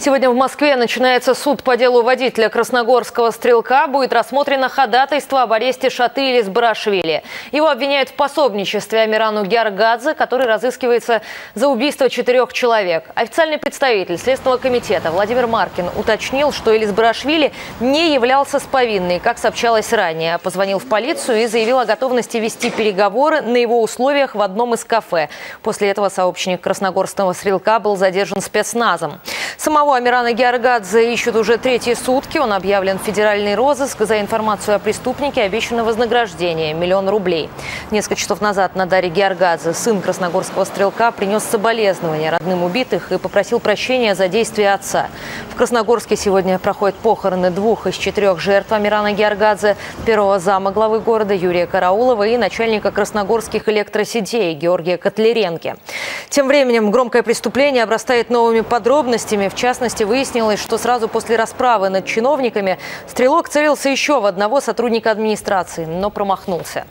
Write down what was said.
Сегодня в Москве начинается суд по делу водителя красногорского стрелка. Будет рассмотрено ходатайство об аресте Шатыли Сбрашвили. Его обвиняют в пособничестве Амирану Гяргадзе, который разыскивается за убийство четырех человек. Официальный представитель Следственного комитета Владимир Маркин уточнил, что Элис Барашвили не являлся с повинной, как сообщалось ранее. Позвонил в полицию и заявил о готовности вести переговоры на его условиях в одном из кафе. После этого сообщник красногорского стрелка был задержан спецназом. Самого Амирана Георгадзе ищут уже третьи сутки. Он объявлен в федеральный розыск. За информацию о преступнике обещано вознаграждение – миллион рублей. Несколько часов назад Надари Георгадзе, сын красногорского стрелка, принес соболезнования родным убитых и попросил прощения за действия отца. В Красногорске сегодня проходят похороны двух из четырех жертв Амирана Георгадзе, первого зама главы города Юрия Караулова и начальника красногорских электросетей Георгия Котлеренки. Тем временем громкое преступление обрастает новыми подробностями. В частности, выяснилось, что сразу после расправы над чиновниками стрелок целился еще в одного сотрудника администрации, но промахнулся.